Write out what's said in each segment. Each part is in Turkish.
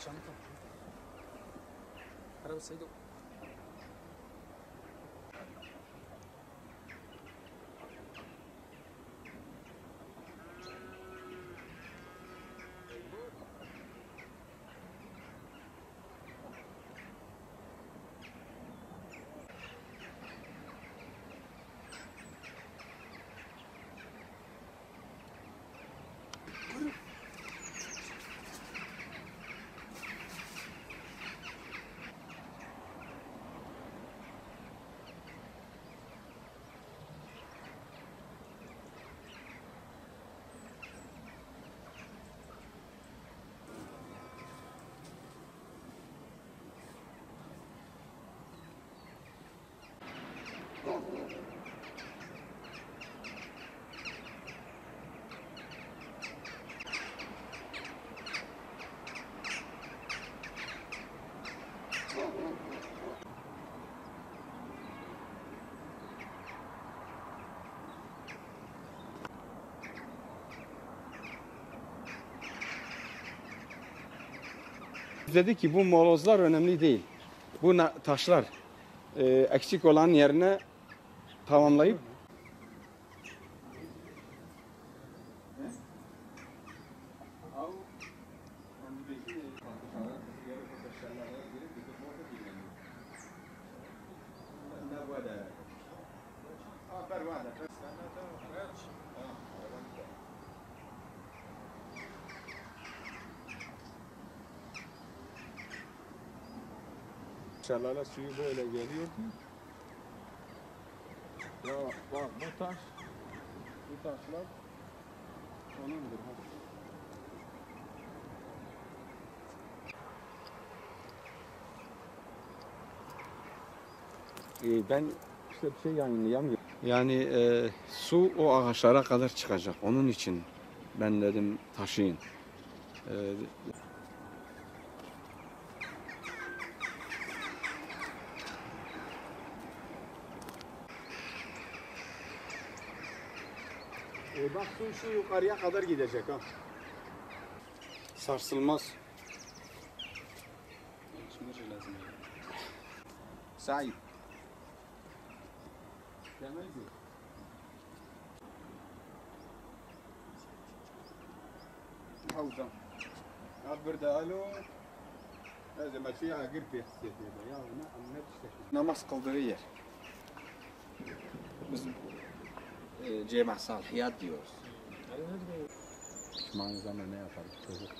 Chama o Para você Dedi ki bu molozlar önemli değil. Bu taşlar e, eksik olan yerine tamamlayıp Şelale suyu böyle geliyordu. Ya bak bu taş, bu taşlar onundur. ha. e, ben işte bir şey yayınlayamıyorum. Yani e, su o ağaçlara kadar çıkacak. Onun için ben dedim taşıyın. E, E bak su şu yukarıya kadar gidecek ha. Sarsılmaz. Şimdi lazım. Sahip. Demez mi? حوزة عبر دالو لازم فيها قرب يحسيت يا نعم نفس namaz kıldığı yer. biz e, cema salihiyat diyoruz. Pişman zaman ne yaparız çocuk?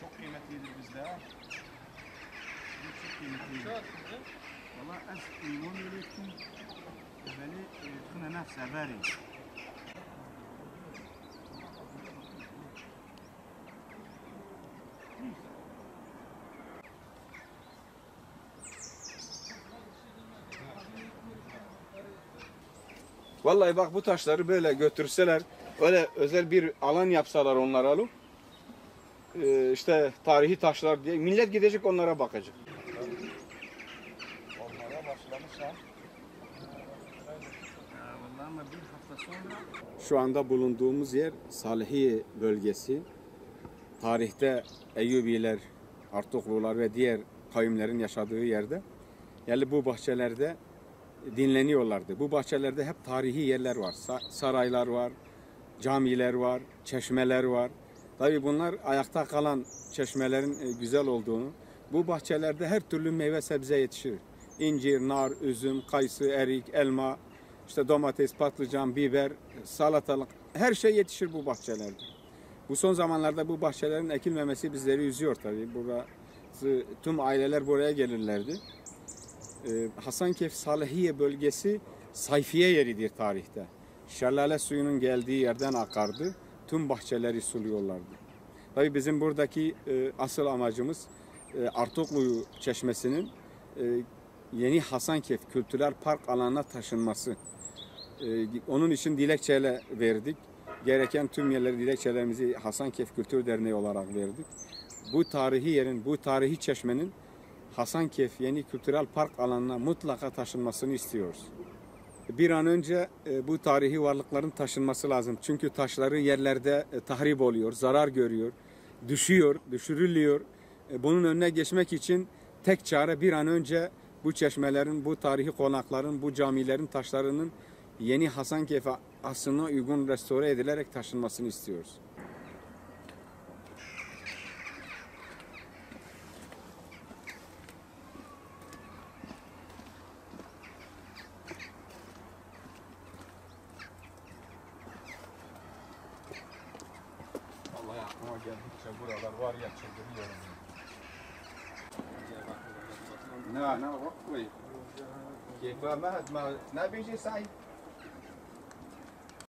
Çok kıymetlidir bizde çok kıymetlidir. Valla ez iman öğrettim. Beni tüne nefse verin. Vallahi bak bu taşları böyle götürseler, öyle özel bir alan yapsalar onlara alıp, e, işte tarihi taşlar diye millet gidecek onlara bakacak. Onlara başlamışlar. Şu anda bulunduğumuz yer Salihiye bölgesi. Tarihte Eyyubiler, Artuklular ve diğer kavimlerin yaşadığı yerde. Yani bu bahçelerde dinleniyorlardı. Bu bahçelerde hep tarihi yerler var. Sa- saraylar var, camiler var, çeşmeler var. Tabii bunlar ayakta kalan çeşmelerin e, güzel olduğunu. Bu bahçelerde her türlü meyve sebze yetişir. İncir, nar, üzüm, kayısı, erik, elma, işte domates, patlıcan, biber, salatalık her şey yetişir bu bahçelerde. Bu son zamanlarda bu bahçelerin ekilmemesi bizleri üzüyor tabii. Burası tüm aileler buraya gelirlerdi. Ee, Hasankeyf Salihiye bölgesi sayfiye yeridir tarihte. Şelale suyunun geldiği yerden akardı. Tüm bahçeleri suluyorlardı. Tabii bizim buradaki e, asıl amacımız e, Artuklu Çeşmesi'nin e, yeni Hasankeyf Kültürel Park alanına taşınması. E, onun için dilekçeyle verdik. Gereken tüm yerleri dilekçelerimizi Hasankeyf Kültür Derneği olarak verdik. bu tarihi yerin, bu tarihi çeşmenin Hasankeyf Yeni Kültürel Park alanına mutlaka taşınmasını istiyoruz. Bir an önce e, bu tarihi varlıkların taşınması lazım. Çünkü taşları yerlerde e, tahrip oluyor, zarar görüyor, düşüyor, düşürülüyor. E, Bunun önüne geçmek için tek çare bir an önce bu çeşmelerin, bu tarihi konakların, bu camilerin taşlarının yeni Hasankeyf'e aslına uygun restore edilerek taşınmasını istiyoruz. Vallahi aklıma geldikçe buralar var ya çıldırıyorum. نعم نعم كيف ما ما بيجي سعيد